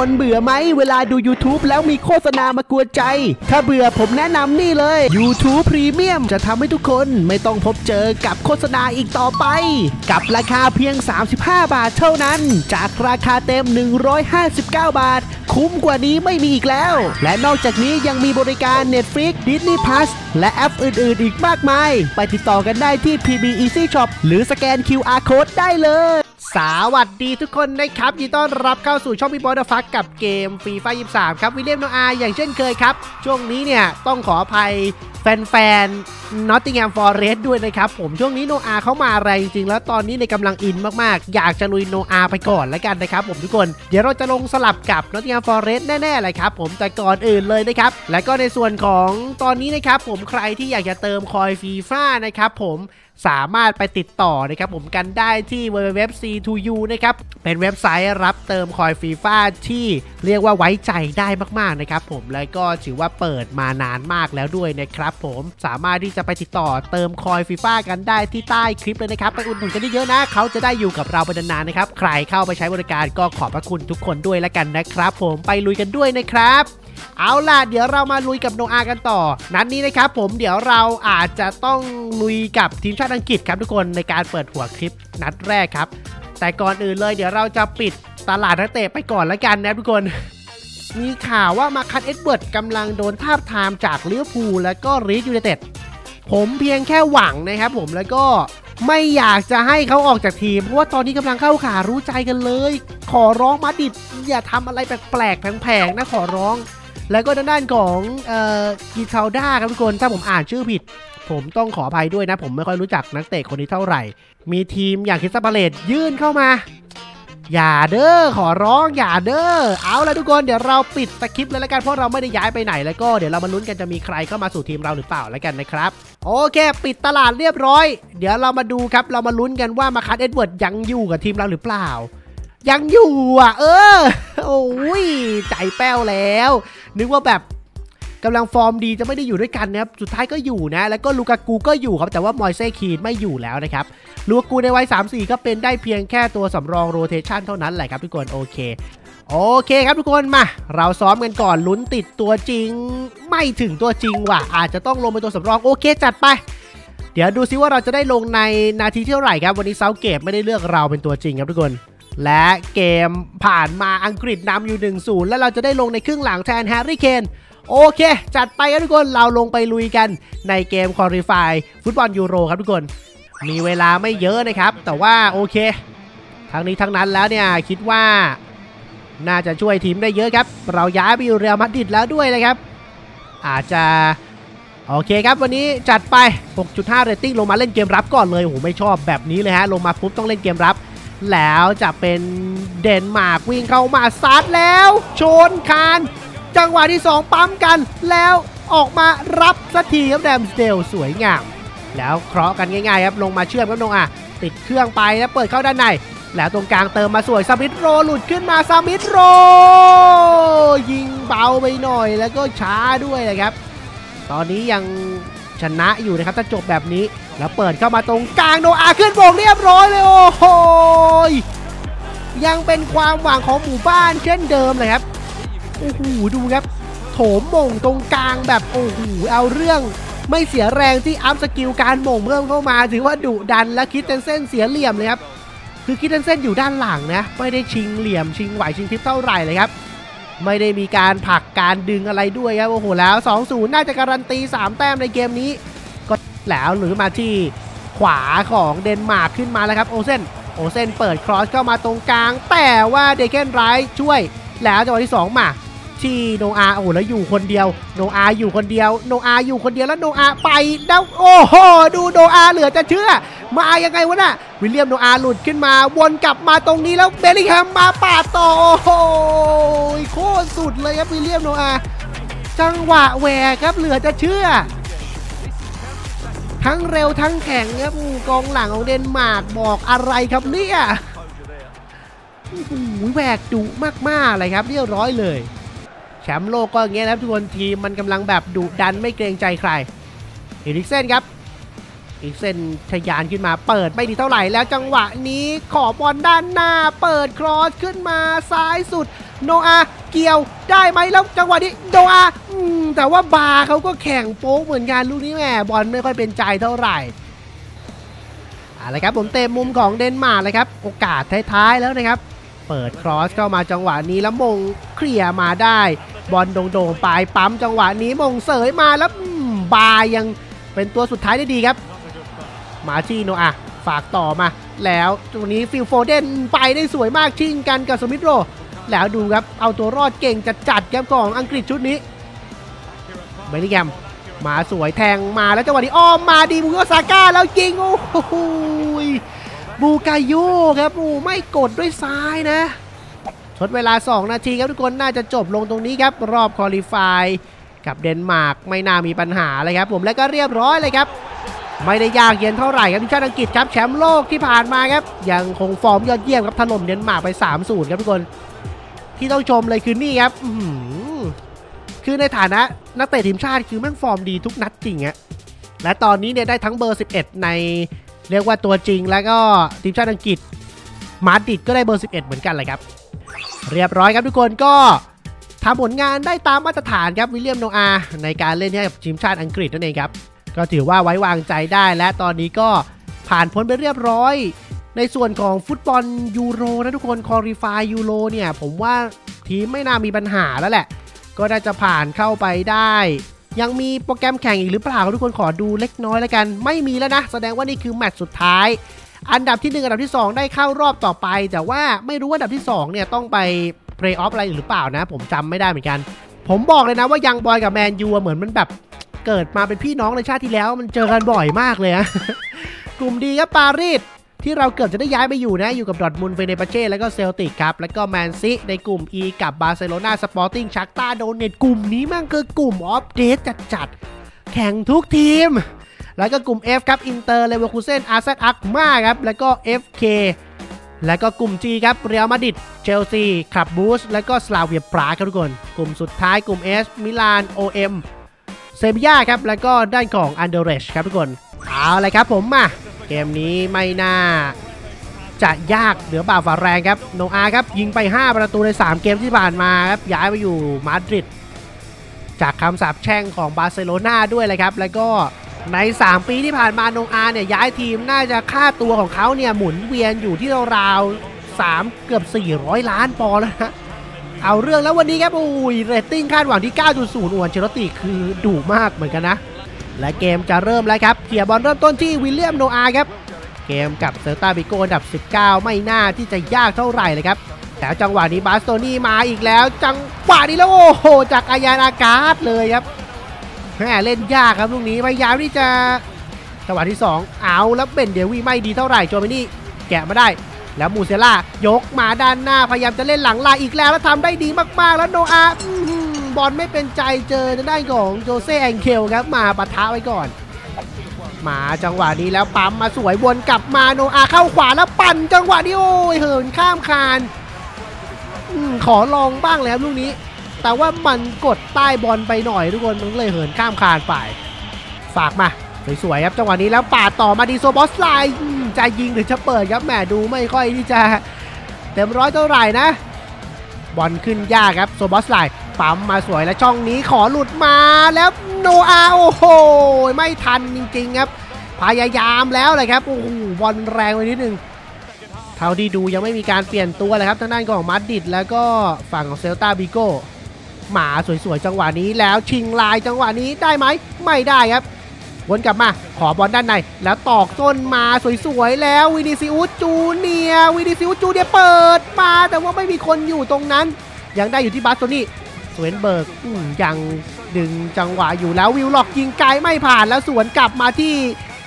คนเบื่อไหมเวลาดู YouTube แล้วมีโฆษณามากวนใจ ถ้าเบื่อผมแนะนำนี่เลย YouTube Premium จะทำให้ทุกคนไม่ต้องพบเจอกับโฆษณาอีกต่อไป กับราคาเพียง 35 บาทเท่านั้น จากราคาเต็ม 159 บาท คุ้มกว่านี้ไม่มีอีกแล้ว และนอกจากนี้ยังมีบริการ Netflix Disney Plus และแอปอื่น ๆ อีกมากมาย ไปติดต่อกันได้ที่ PB Easy Shop หรือสแกน QR Code ได้เลย สวัสดีทุกคนนะครับยินดีต้อนรับเข้าสู่ช่องพี่บอลฟักกับเกมฟีฟ่ายี่สามครับวิลเลียมโนอาอย่างเช่นเคยครับ ช่วงนี้เนี่ยต้องขออภัยแฟนๆ Nottingham Forest ด้วยนะครับ ผมช่วงนี้โนอาเข้ามาแรงจริงๆ แล้วตอนนี้ในกำลังอินมากๆ อยากจะลุยโนอาไปก่อนแล้วกันนะครับผมทุกคน เดี๋ยวเราจะลงสลับกับ Nottingham Forest แน่ๆเลยครับผมแต่ก่อนอื่นเลยนะครับ และก็ในส่วนของตอนนี้นะครับผมใครที่อยากจะเติม coin ฟีฟ่านะครับผม สามารถไปติดต่อนะครับผมกันได้ที่ www.c2u นะครับเป็นเว็บไซต์รับเติมคอยฟีฟ่าที่เรียกว่าไว้ใจได้มากๆนะครับผมแล้วก็ถือว่าเปิดมานานมากแล้วด้วยนะครับผมสามารถที่จะไปติดต่อเติมคอยฟีฟ่ากันได้ที่ใต้คลิปเลยนะครับไปอุดหนุนกันเยอะๆนะเขาจะได้อยู่กับเราไปนานๆนะครับใครเข้าไปใช้บริการก็ขอบพระคุณทุกคนด้วยแล้วกันนะครับ ผมไปลุยกันด้วยนะครับ เอาล่ะ เดี๋ยวเรามาลุยกับโนอากันต่อ นัดนี้นะครับผมเดี๋ยวเราอาจจะต้องลุยกับทีมชาติอังกฤษครับทุกคนในการเปิดหัวคลิปนัดแรกครับ แต่ก่อนอื่นเลยเดี๋ยวเราจะปิดตลาดนักเตะไปก่อนแล้วกันนะทุกคน มีข่าวว่ามาร์คัสเอ็ดเวิร์ดกำลังโดนทาบทามจากลิเวอร์พูลและก็ลีดส์ยูไนเต็ดผมเพียงแค่หวังนะครับผมแล้วก็ไม่อยากจะให้เขาออกจากทีม เพราะว่าตอนนี้กำลังเข้าขารู้ใจกันเลย ขอร้องมาดิดอย่าทำอะไรแปลกๆแผลงๆนะขอร้อง แล้วก็ทางด้านของกีคาวด้าครับทุกคนถ้าผมอ่านชื่อผิด ผมต้องขออภัยด้วยนะ ผมไม่ค่อยรู้จักนักเตะคนนี้เท่าไหร่ มีทีมอย่างคริสตัลพาเลซยื่นเข้ามา อย่าเด้อขอร้องอย่าเด้อเอาละทุกคนเดี๋ยวเราปิด skip เลยแล้วกันเพราะเราไม่ได้ย้ายไปไหนแล้วก็เดี๋ยวเรามาลุ้นกันจะมีใครเข้ามาสู่ทีมเราหรือเปล่าแล้วกันนะครับ โอเค ปิดตลาดเรียบร้อย เดี๋ยวเรามาดูครับเรามาลุ้นกันว่ามาร์คัสเอ็ดเวิร์ดยังอยู่กับทีมเราหรือเปล่า ยังอยู่อะ เออ โอ้ยใจแป้วแล้ว นึกว่าแบบกำลังฟอร์มดีจะไม่ได้อยู่ด้วยกันนะครับ สุดท้ายก็อยู่นะ แล้วก็ลูกากูก็อยู่ครับ แต่ว่ามอยเซ่คีนไม่อยู่แล้วนะครับ ลูกากูในวัย 3-4 ก็เป็นได้เพียงแค่ตัวสำรองโรเทชันเท่านั้นแหละครับทุกคนโอเค โอเคครับทุกคนมา เราซ้อมกันก่อนลุ้นติดตัวจริง ไม่ถึงตัวจริงว่ะ อาจจะต้องลงเป็นตัวสำรองโอเคจัดไป เดี๋ยวดูซิว่าเราจะได้ลงในนาทีที่เท่าไหร่ครับ วันนี้เซาธ์เกตไม่ได้เลือกเราเป็นตัวจริงครับทุกคน และเกมผ่านมาอังกฤษนำอยู่ 1-0 แล้วเราจะได้ลงในครึ่งหลังแทนแฮร์รี่เคนโอเค จัดไปครับทุกคนเราลงไปลุยกันในเกม qualify ฟุตบอลยูโรครับทุกคน มีเวลาไม่เยอะนะครับ แต่ว่าโอเค ทั้งนี้ทั้งนั้นแล้วเนี่ยคิดว่า น่าจะช่วยทีมได้เยอะครับ เราย้ายไปอยู่เรอัลมาดริดแล้วด้วยนะครับ อาจจะ โอเคครับวันนี้จัดไป 6.5 เรตติ้งลงมาเล่นเกมรับก่อนเลยโอ้โหไม่ชอบแบบนี้เลยฮะลงมาปุ๊บต้องเล่นเกมรับ แล้วจะเป็นเดนมาร์กวิ่งเข้ามาซัดแล้ว ชนคาน จังหวะที่ 2 ปั๊มกันแล้วออกมารับสักทีครับแรมส์เดลสวยงาม แล้วเคราะห์กันง่ายๆครับลงมาเชื่อมครับโนอาติดเครื่องไปแล้วเปิดเข้าด้านใน แล้วตรงกลางเติมมาสวยสมิธโรว์หลุดขึ้นมาสมิธโรว์ ยิงเบาไปหน่อยแล้วก็ช้าด้วยนะครับ ตอนนี้ยัง ชนะอยู่นะครับถ้าจบแบบนี้ แล้วเปิดเข้ามาตรงกลางโนอาขึ้นโขกเรียบร้อยเลยโอ้โหยังเป็นความหวังของหมู่บ้านเช่นเดิมเลยครับโอ้โหดูครับ โถมโหม่งตรงกลางแบบโอ้โหเอาเรื่องไม่เสียแรงที่ up skill การโหม่งเพิ่มเข้ามาถือว่าดุดันและคริสเตนเซ่นเสียเหลี่ยมเลยครับคือคริสเตนเซ่นอยู่ด้านหลังนะ ไม่ได้ชิงเหลี่ยมชิงไหวชิงพริบเท่าไหร่เลยครับ ไม่ได้มีการผลักการดึงอะไรด้วยครับโอ้โหแล้ว 2-0 น่าจะการันตี 3 แต้มในเกมนี้ ก็แล้วหรือมาที่ขวาของเดนมาร์กขึ้นมาแล้วครับเอริกเซนเอริกเซนเปิดครอสเข้ามาตรงกลาง แต่ว่าเดแคลนไรซ์่วยแล้วจังหวะที่ 2 มา ที่โนอาโอ้แล้วอยู่คนเดียว โนอาอยู่คนเดียว โนอาอยู่คนเดียวแล้วโนอาไปแล้วโอ้โหดูโนอาเหลือจะเชื่อ มายังไงวะน่ะวิลเลียมโนอาหลุดขึ้นมาวนกลับมาตรงนี้แล้วเบลลิงแฮมมาปาดต่อโอ้โหโคตรสุดเลยครับวิลเลียมโนอาจังหวะแหวกครับเหลือจะเชื่อ ทั้งเร็วทั้งแข็งครับกองหลังของเดนมาร์กบอกอะไรครับเนี่ยโอ้โหแหวกดุมากๆเลยครับเรียบร้อยเลย แชมป์โลกก็อย่างเงี้ยนะทุกคนทีมมันกำลังแบบดุดันไม่เกรงใจใครเเอริกเซนครับอริกเซนทะยานขึ้นมาเปิดไม่ดีเท่าไหร่แล้วจังหวะนี้ขอบอลด้านหน้า เปิดครอสขึ้นมาซ้ายสุด โนอาเกี่ยวได้ไหมแล้วจังหวะนี้โนอาอืมแต่ว่าบาเขาก็แข็งโป๊กเหมือนกันลูกนี้แหมบอลไม่ค่อยเป็นใจเท่าไหร่อาละครับผมเตะมุมของเดนมาร์กเลยครับโอกาสท้ายๆแล้วนะครับ เปิดครอสเข้ามาจังหวะนี้แล้วมงเคลียร์มาได้ บอลโด่งๆปลายปั๊มจังหวะนี้มงเสยมาแล้วบาร์ยังเป็นตัวสุดท้ายได้ดีครับมาที่โนอาฝากต่อมา แล้วตรงนี้ฟิลโฟเดนไปได้สวยมากชิงกันกับสมิธโร แล้วดูครับ เอาตัวรอดเก่งจัดจัดๆครับของอังกฤษชุดนี้เบลลิงแฮมมาสวยแทงมาแล้วจังหวะนี้อ้อมมาดีบุโกซาก้าแล้วยิงโอ้โหยบูกาโยครับโอ้ไม่กดด้วยซ้ายนะ ทดเวลา 2 นาทีครับทุกคนน่าจะจบลงตรงนี้ครับ รอบ qualifyกับเดนมาร์กไม่น่ามีปัญหาเลยครับผมและก็เรียบร้อยเลยครับไม่ได้ยากเย็นเท่าไหร่ครับทีมชาติอังกฤษครับแชมป์โลกที่ผ่านมาครับยังคงฟอร์มยอดเยี่ยมครับถล่มเดนมาร์กไป3-0ครับทุกคนที่ต้องชมเลยคือนี่ครับคือในฐานะนักเตะทีมชาติคือแม่งฟอร์มดีทุกนัดจริงอะและตอนนี้เนี่ยได้ทั้งเบอร์ 11 ในเรียกว่าตัวจริงแล้วก็ทีมชาติอังกฤษ มาดริดก็ได้เบอร์ 11 เหมือนกันเลยครับ เรียบร้อยครับทุกคนก็ทำผลงานได้ตามมาตรฐานครับวิลเลียมโนอาห์ในการเล่นให้กับทีมชาติอังกฤษนั่นเองครับ ก็ถือว่าไว้วางใจได้และตอนนี้ก็ผ่านพ้นไปเรียบร้อย ในส่วนของฟุตบอลยูโรนะทุกคน qualify ยูโรเนี่ยผมว่าทีมไม่น่ามีปัญหาแล้วแหละ ก็น่าจะผ่านเข้าไปได้ ยังมีโปรแกรมแข่งอีกหรือเปล่าทุกคนขอดูเล็กน้อยแล้วกัน ไม่มีแล้วนะ แสดงว่านี่คือแมตช์สุดท้าย อันดับที่ 1 อันดับที่ 2 ได้เข้ารอบต่อไป แต่ว่าไม่รู้ว่าอันดับที่2เนี่ยต้องไปเพลย์ออฟอะไรหรือเปล่านะ ผมจำไม่ได้เหมือนกัน ผมบอกเลยนะว่ายังบอยส์กับแมนยูเหมือนมันแบบเกิดมาเป็นพี่น้องในชาติที่แล้ว มันเจอกันบ่อยมากเลยอะกลุ่มดีครับปารีสที่เราเกือบจะได้ย้ายไปอยู่นะ อยู่กับดอร์ทมุนเฟเนปาเช่แล้วก็เซลติกครับ แล้วก็แมนซิตี้ในกลุ่ม E กับบาร์เซโลนาสปอร์ติ้งชัคตาร์โดเนตสก์กลุ่มนี้มันคือกลุ่ม of death จัดๆแข่งทุกทีม แล้วก็กลุ่ม F ครับอินเตอร์เลเวอร์คูเซนอาร์เซนอักมาครับแล้วก็ FK แล้วก็กลุ่ม G ครับเรอัลมาดริดเชลซีคลับบรูชแล้วก็สลาเวียปรากครับทุกคน กลุ่มสุดท้ายกลุ่ม S มิลาน OM เซบียาครับแล้วก็ด้านของอันเดอร์เลชท์ครับทุกคนเอาเลยครับผมมาเกมนี้ไม่น่าจะยากเหนือบ่าฝ่าแรงครับโนอาครับยิงไป 5 ประตูใน 3 เกมที่ผ่านมาครับย้ายไปอยู่มาดริดจากคำสาปแช่งของบาร์เซโลนาด้วยเลยครับ แล้วก็ ใน 3 ปีที่ผ่านมาโนอาเนี่ยย้ายทีมน่าจะค่าตัวของเขาเนี่ยหมุนเวียนอยู่ที่ราวๆ3เกือบ 400 ล้านปอนด์แล้วนะเอาเรื่องแล้ววันนี้ครับอุ้ยเรตติ้งคาดหวังที่ 9.0อวนเชลติคือดุมากเหมือนกันนะ และเกมจะเริ่มแล้วครับเขี่ยบอลเริ่มต้นที่วิลเลียมโนอาครับ เกมกับเซอร์ตาบิโกอันดับ 19 ไม่น่าที่จะยากเท่าไหร่เลยครับแต่จังหวะนี้บาสโตนี่มาอีกแล้ว จังหวะนี้แล้วโอ้โหจากอายานอากาศเลยครับ แหมเล่นยากครับลูกนี้พยายามที่จะจังหวะที่ 2 เอาแล้วเบนเดวี่ไม่ดีเท่าไหร่โจมินี่แกะมาได้ แล้วมูเซล่ายกมาด้านหน้าพยายามจะเล่นหลังลายอีกแล้วแล้วทำได้ดีมากๆ แล้วโนอาอบอลไม่เป็นใจเจอทางด้ของโจเซ่แองเคลครับมาปะทะไว้ก่อน มาจังหวะนี้แล้วปั๊มมาสวยวนกลับมาโนอาเข้าขวาแล้วปั่นจังหวะนี้โอ้ยเหินข้ามคานอขอลองบ้างแล้วลูกนี้ แต่ว่ามันกดใต้บอลไปหน่อยทุกคนมันเลยเหินข้ามคานไป ฝากมาสวยๆครับจังหวะนี้แล้วปาดต่อมาดีโซบอสไลน์จะยิงหรือจะเปิดครับแหมดูไม่ค่อยที่จะเต็มร้อยเท่าไหร่นะบอลขึ้นยากครับโซบอสไลน์ปั๊มมาสวยแล้วช่องนี้ขอหลุดมาแล้วโนอาโอ้โหไม่ทันจริงๆครับ พยายามแล้วเลยครับโอ้โหบอลแรงไปนิดนึงเท่าที่ดูยังไม่มีการเปลี่ยนตัวเลยครับทางด้านของมาดริดแล้วก็ฝั่งของเซลตาบิโก มาสวยๆจังหวะนี้แล้วชิงลายจังหวะนี้ได้ไหมไม่ได้ครับวนกลับมาขอบอลด้านใน แล้วตอกต้นมาสวยๆแล้ววินิซิอุสจูเนียวินิซิอุสจูเนียเปิดมาแต่ว่าไม่มีคนอยู่ตรงนั้น ยังได้อยู่ที่บาสโตนี่สเวนเบิร์กยังดึงจังหวะอยู่แล้ววิลล็อกยิงไกลไม่ผ่านแล้วสวนกลับมาที่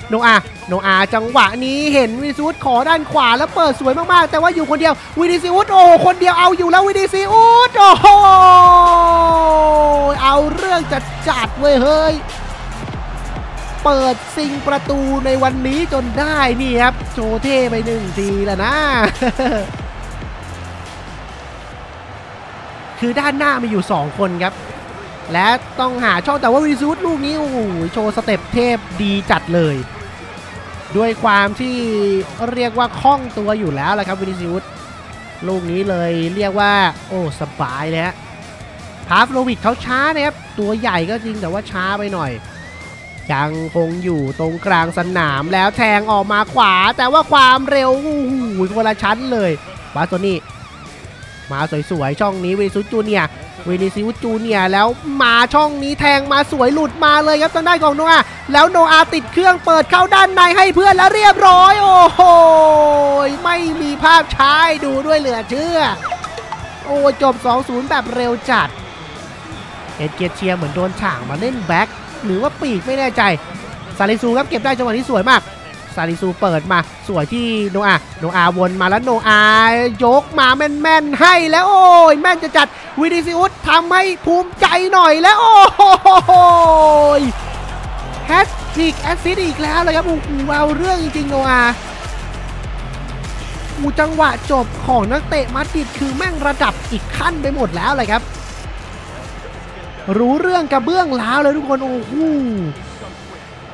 โนอา โนอาจังหวะนี้เห็นวินิซิอุสขอด้านขวาแล้วเปิดสวยมากๆ แต่ว่าอยู่คนเดียววินิซิอุสโอ้คนเดียวเอาอยู่แล้ววินิซิอุสโอ้โหเอาเรื่องจัดจัดเว้ยเฮ้ยเปิดซิงประตูในวันนี้จนได้นี่ครับโชว์เท่ไปหนึ่งทีแล้วนะ คือด้านหน้ามีอยู่ 2 คนครับ และต้องหาช่องแต่ว่าวินิซิอุสลูกนี้โอ้โหโชว์สเต็ปเทพดีจัดเลย ด้วยความที่เรียกว่าคล่องตัวอยู่แล้วแหละครับวินิซิอุสลูกนี้เลยเรียกว่าโอ้สบายเลยฮะพาฟโลวิชเขาช้านะครับ ตัวใหญ่ก็จริงแต่ว่าช้าไปหน่อย ยังคงอยู่ตรงกลางสนามแล้วแทงออกมาขวา แต่ว่าความเร็วโอ้โหคนละชั้นเลยบาสโตนี่มาสวยๆ ช่องนี้วินิซิอุสจูเนีย วินิซิอุสจูเนียแล้วมาช่องนี้แทงมาสวยหลุดมาเลยครับทางด้านของโนอาแล้วโนอาติดเครื่องเปิดเข้าด้านในให้เพื่อนแล้วเรียบร้อย โอ้โหไม่มีภาพช้าดูด้วยเหลือเชื่อ โอ้จบ 2-0 แบบเร็วจัด เอ็ดเกียร์เชียร์เหมือนโดนฉ่างมาเล่นแบ็คหรือว่าปีกไม่แน่ใจซาลิซูครับเก็บได้จังหวะนี้สวยมาก ซาลิซูเปิดมาสวยที่โนอาโนอาวนมาแล้วโนอายกมาแม่นๆให้แล้วโอ้ยแม่นจะจัดวินิซิอุสทำให้ภูมิใจหน่อยแล้วโอ้โหแฮตทริกแอสซิสต์อีกแล้วเลยครับโอ้โหเอาเรื่องจริงๆโนอาอูจังหวะจบของนักเตะมาดริดคือแม่งระดับอีกขั้นไปหมดแล้วเลยครับ รู้เรื่องกระเบื้องร้าวเลยทุกคนโอ้โห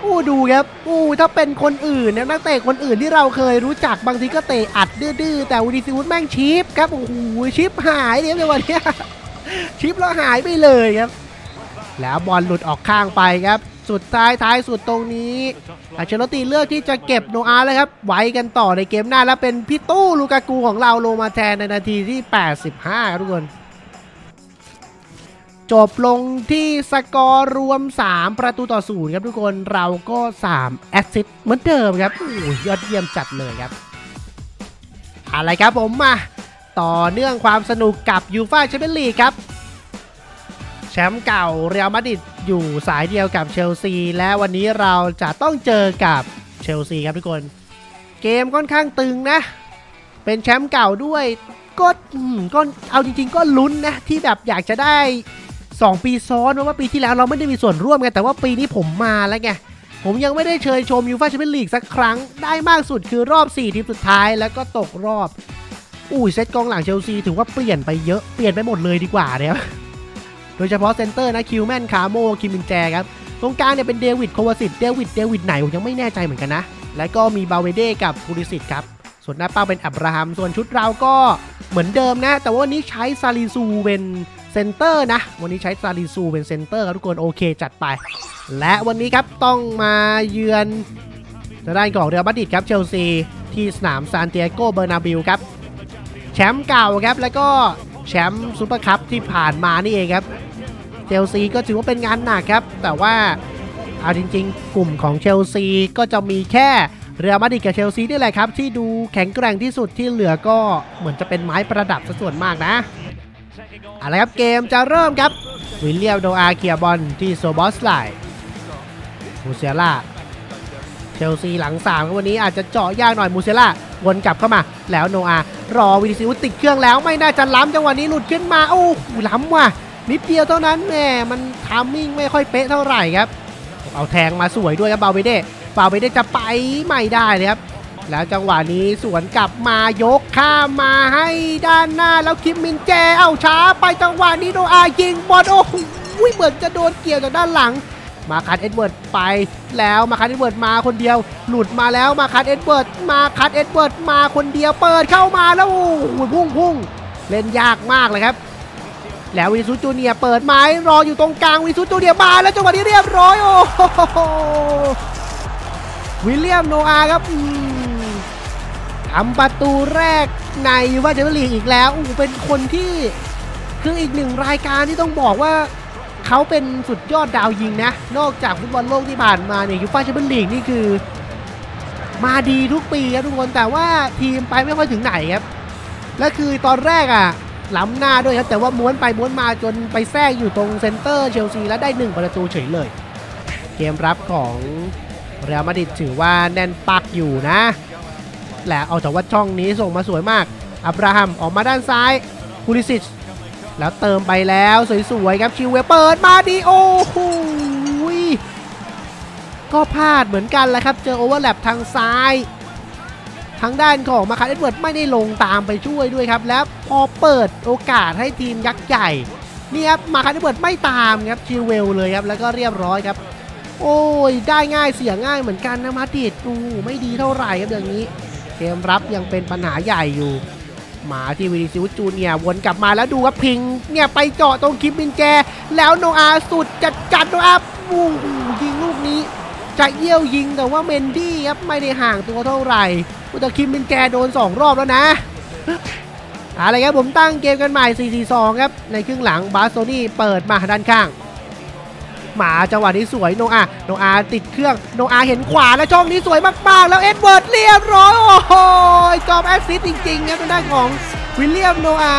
อู้ดูครับโอ้ถ้าเป็นคนอื่นเนี่ยนักเตะคนอื่นที่เราเคยรู้จักบางทีก็เตะอัดดื้อแต่วินิซิอุสแม่งชิปครับโอ้โหชิปหายเลยในวันนี้ชิปแล้วหายไปเลยครับ แล้วบอลหลุดออกข้างไปครับ สุดท้ายท้ายสุดตรงนี้อาเชลติเลือกที่จะเก็บโนอาเลยครับ ไว้กันต่อในเกมหน้าแล้วเป็นพี่ตู้ลูกากูของเราลงมาแทนในนาทีที่ 85 ครับทุกคน จบลงที่สกอร์รวม 3 ประตูต่อศูนย์ครับทุกคนเราก็ 3 แอสซิสต์เหมือนเดิมครับโอ้ยยอดเยี่ยมจัดเลยครับอะไรครับผมมา ต่อเนื่องความสนุกกับยูฟ่าแชมเปี้ยนลีกครับ แชมป์เก่าเรอัลมาดริดอยู่สายเดียวกับเชลซี และวันนี้เราจะต้องเจอกับเชลซีครับทุกคน เกมค่อนข้างตึงนะ เป็นแชมป์เก่าด้วยก็อืมก็เอาจริง ๆ ก็ลุ้นนะที่แบบอยากจะได้ 2 ปีซ้อนเพราะว่าปีที่แล้วเราไม่ได้มีส่วนร่วมไงแต่ว่าปีนี้ผมมาแล้วไงผมยังไม่ได้เชยชมยูฟ่าแชมเปี้ยนลีกสักครั้งได้มากสุดคือรอบ 4 ทีมสุดท้ายแล้วก็ตกรอบอุ้ยเซตกองหลังเชลซีถือว่าเปลี่ยนไปเยอะเปลี่ยนไปหมดเลยดีกว่าเนี่ยโดยเฉพาะเซนเตอร์นะคิวแมนคาโมคิมมินแจครับตรงกลางเนี่ยเป็นเดวิดโควาสิตเดวิดเดวิดไหนผมยังไม่แน่ใจเหมือนกันนะ และก็มีบาเวเดกับพูลิซิชครับ ส่วนหน้าเป้าเป็นอับราฮัม ส่วนชุดเราก็เหมือนเดิมนะ แต่ว่าวันนี้ใช้ซาลิซูเป็น เซนเตอร์นะ วันนี้ใช้ซาลิซูเป็นเซนเตอร์ครับทุกคนโอเคจัดไป และวันนี้ครับต้องมาเยือนทางด้านของเรอัลมาดริดครับเชลซีที่สนามซานติเอโกเบอร์นาเบวครับแชมป์เก่าครับแล้วก็แชมป์ซูเปอร์คัพที่ผ่านมานี่เองครับเชลซีก็ถือว่าเป็นงานหนักครับ แต่ว่าเอาจริง ๆ กลุ่มของเชลซีก็จะมีแค่เรอัลมาดริดกับเชลซีนี่แหละครับ ที่ดูแข็งแกร่งที่สุดที่เหลือก็เหมือนจะเป็นไม้ประดับซะส่วนมากนะ เอาละครับเกมจะเริ่มครับ วิลเลียมโนอาเคียบอลที่โซบอสไลมูเซียล่าเชลซีหลังสามครับวันนี้อาจจะเจาะยากหน่อยมูเซล่าวนกลับเข้ามา แล้วโนอารอวินิซิอุสติดเครื่องแล้วไม่น่าจะล้ำจังหวะนี้หลุดขึ้นมา โอ้โหล้ำว่ะนิดเดียวเท่านั้นแหมมัน timing ไม่ค่อยเป๊ะเท่าไหร่ครับ เอาแทงมาสวยด้วยครับบาเวเด้บาเวเด้จะไปไม่ได้เลยครับ แล้วจังหวะนี้สวนกลับมายกข้ามมาให้ด้านหน้าแล้วคิมมินแจเอาช้าไปจังหวะนี้โนอายิงบอลโอ้โหเหมือนจะโดนเกี่ยวจากด้านหลัง มาคัสเอ็ดเวิร์ดไปแล้วมาคัสเอ็ดเวิร์ดมาคนเดียว หลุดมาแล้วมาคัสเอ็ดเวิร์ดมาคัสเอ็ดเวิร์ดมาคนเดียวเปิดเข้ามาแล้วโอ้โหพุ่งพุ่งเล่นยากมากเลยครับแล้ววินิซิอุสจูเนียเปิดไม้รออยู่ตรงกลางวินิซิอุสจูเนียมาแล้วจังหวะนี้เรียบร้อยโอ้โหวิลเลียมโนอาครับทำประตูแรกในยูฟ่าแชมเปี้ยนลีกอีกแล้วอู้เป็นคนที่คืออีกหนึ่งรายการที่ต้องบอกว่าเขาเป็นสุดยอดดาวยิงนะ นอกจากฟุตบอลโลกที่ผ่านมาเนี่ยยูฟ่าแชมเปี้ยนลีกนี่คือ มาดีทุกปีครับทุกคนแต่ว่าทีมไปไม่ค่อยถึงไหนครับ และคือตอนแรกอะล้ำหน้าด้วยครับ แต่ว่าม้วนไปม้วนมาจนไปแทรกอยู่ตรงเซนเตอร์เชลซีแล้วได้1ประตูเฉยเลย เกมรับของเรอัลมาดริดถือว่าแน่นปึ้กอยู่นะ แหละเอาแต่ว่าช่องนี้ส่งมาสวยมาก อับราฮัมออกมาด้านซ้ายพูลิซิชแล้วเติมไปแล้วสวยๆครับชิวเวลเปิดมาดีโอ้โหก็พลาดเหมือนกันแหละครับ เจอ overlap ทางซ้าย ทางด้านของมาคัสเอ็ดเวิร์ดไม่ได้ลงตามไปช่วยด้วยครับ แล้วพอเปิดโอกาสให้ทีมยักษ์ใหญ่นี่ครับมาคัสเอ็ดเวิร์ดไม่ตามครับชิวเวลเลยครับแล้วก็เรียบร้อยครับ โอ้ยได้ง่ายเสียง่ายเหมือนกันนะมาดริดโอ้โหไม่ดีเท่าไหร่ครับอย่างนี้ เกมรับยังเป็นปัญหาใหญ่อยู่มาที่วินิซิอุสจูเนียวนกลับมาแล้วดูว่าพิงเนี่ยไปเจาะตรงคิมมินแจ แล้วโนอาสุดจัดจัดโนอาโอ้โหยิงลูกนี้ จะเยี่ยวยิงแต่ว่าเมนดี้ครับไม่ได้ห่างตัวเท่าไหร่อุตคิมมินแจโดน 2 รอบแล้วนะอะไรครับผมตั้งเกมกันใหม่ 4-4-2 ครับ ในครึ่งหลังบาสโตนี่เปิดมาด้านข้าง มาจังหวะนี้สวยโนอาโนอาติดเครื่องโนอาเห็นขวาแล้วช่องนี้สวยมากๆ แล้วเอ็ดเวิร์ดเรียบร้อยโอ้โหจอมแอสซิสต์จริงๆครับทางด้านของวิลเลียมโนอา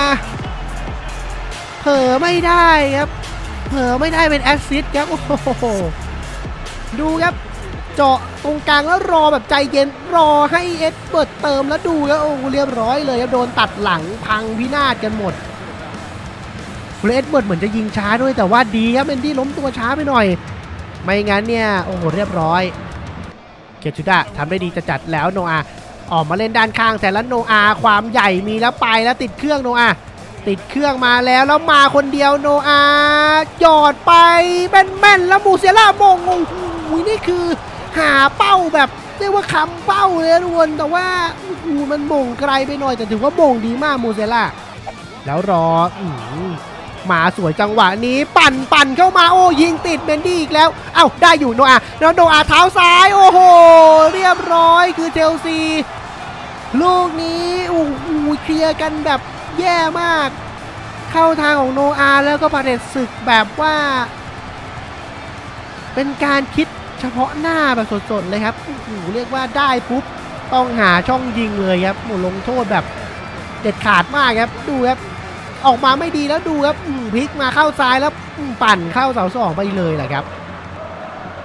เผลอไม่ได้ครับเผลอไม่ได้เป็นแอสซิสต์ครับโอ้โหดูครับเจาะตรงกลางแล้วรอแบบใจเย็นรอให้เอ็ดเวิร์ดเติมแล้วดูครับโอ้โหเรียบร้อยเลยครับโดนตัดหลังพังพินาศกันหมด เอ็ดเวิร์ดเหมือนจะยิงช้าด้วยแต่ว่าดีครับเอนดี้ล้มตัวช้าไปหน่อย ไม่งั้นเนี่ยโอ้โหเรียบร้อยเกยรติชุดะทำได้ดีจะจัดแล้วโนอาออกมาเล่นด้านข้างแต่ละโนอาความใหญ่มีแล้วไปแล้วติดเครื่องโนอาติดเครื่องมาแล้วแล้วมาคนเดียวโนอาหยอดไปแม่นๆแล้วมูเซล่ามงโอ้โหนี่คือหาเป้าแบบเรียกว่าคำเป้าเลยนะทุกคนแต่ว่าโอ้โหมันมงไกลไปหน่อยแต่ถือว่ามงดีมากมูเซล่าแล้วรออื มาสวยจังหวะนี้ปั่นปั่นเข้ามาโอ้ยิงติดเบนดี้อีกแล้ว เอ้าได้อยู่โนอาแล้วโนอาเท้าซ้ายโอ้โห เรียบร้อยคือเชลซี ลูกนี้โอ้โหเคลียร์กันแบบแย่มาก เข้าทางของโนอาแล้วก็ประเด็ศึกแบบว่า เป็นการคิดเฉพาะหน้าแบบสดๆเลยครับโอ้โหเรียกว่าได้ปุ๊บต้องหาช่องยิงเลยครับโอ้ลงโทษแบบเด็ดขาดมากครับดูครับ ออกมาไม่ดีแล้วดูครับอืมพลิกมาเข้าซ้ายแล้วอืมปั่นเข้าเสาสองไปเลยแหละครับ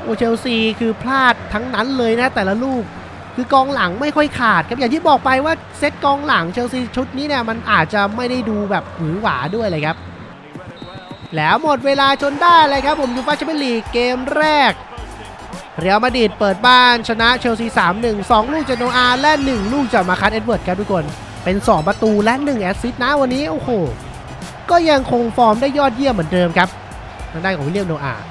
โอเชลซีคือพลาดทั้งนั้นเลยนะแต่ละลูกคือกองหลังไม่ค่อยขาดครับอย่างที่บอกไปว่าเซตกองหลังเชลซีชุดนี้เนี่ยมันอาจจะไม่ได้ดูแบบหวือหวาด้วยเลยครับ แล้วหมดเวลาจนได้เลยครับ ผมยูฟ่าแชมเปี้ยนลีกเกมแรก เรียลมาดริดเปิดบ้านชนะเชลซี 3-1 2 ลูกจากโนอาและ 1 ลูกจากมาคัสเอ็ดเวิร์ดครับทุกคน เป็น 2 ประตูและ 1 แอสซิสต์นะวันนี้โอ้โหก็ยังคงฟอร์มได้ยอดเยี่ยมเหมือนเดิมครับทางด้านของวิลเลียมโนอาห์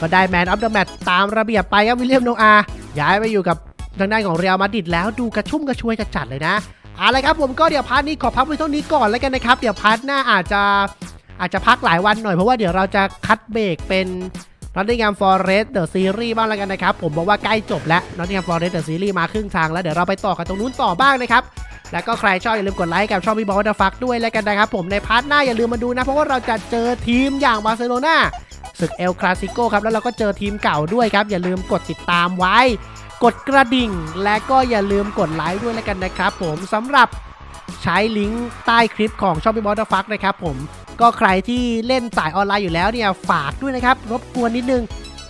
ก็ได้ Man of the Match ตามระเบียบไปครับวิลเลียมโนอาห์ย้ายไปอยู่กับทางด้านของเรอัลมาดริดแล้วดูกระชุ่มกระชวยจัดๆเลยนะเอาละครับผมก็เดี๋ยว part นี้ขอพักไว้เท่านี้ก่อนแล้วกันนะครับ เดี๋ยว part หน้าอาจจะอาจจะพักหลายวันหน่อยเพราะว่าเดี๋ยวเราจะ cut break เป็น นอตติงแฮมฟอร์เรสต์ the series บ้างแล้วกันนะครับ ผมบอกว่าใกล้จบแล้วนอตติงแฮมฟอร์เรสต์ the series มาครึ่งทางแล้วเดี๋ยวเราไปต่อกันตรงนู้นต่อบ้างนะครับแล้วก็ใครชอบอย่าลืมกดไลค์กับช่องพี่บอลดัฟักด้วยแล้วกันนะครับผมใน part หน้าอย่าลืมมาดูนะ เพราะว่าเราจะเจอทีมอย่างบาร์เซโลนาศึกเอลคลาสิโกครับแล้วเราก็เจอทีมเก่าด้วยครับ อย่าลืมกดติดตามไว้ กดกระดิ่ง และก็อย่าลืมกดไลค์ด้วยแล้วกันนะครับผมสำหรับใช้ลิงก์ใต้คลิปของช่องพี่บอลดัฟักนะครับผม ก็ใครที่เล่นสายออนไลน์อยู่แล้วเนี่ยฝากด้วยนะครับ รบกวนนิดนึง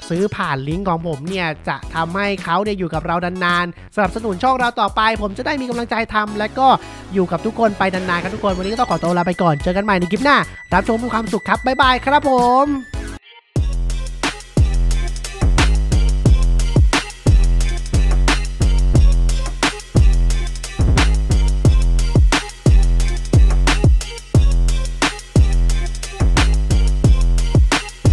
ซื้อผ่านลิงก์ของผมเนี่ยจะทำให้เขาเนี่ยอยู่กับเรานานๆสนับสนุนช่องเราต่อไป ผมจะได้มีกำลังใจทำและก็อยู่กับทุกคนไปนานๆครับทุกคนวันนี้ก็ต้องขอตัวลาไปก่อนเจอกันใหม่ในคลิปหน้า รับชมมีความสุขครับบ๊ายบายครับผม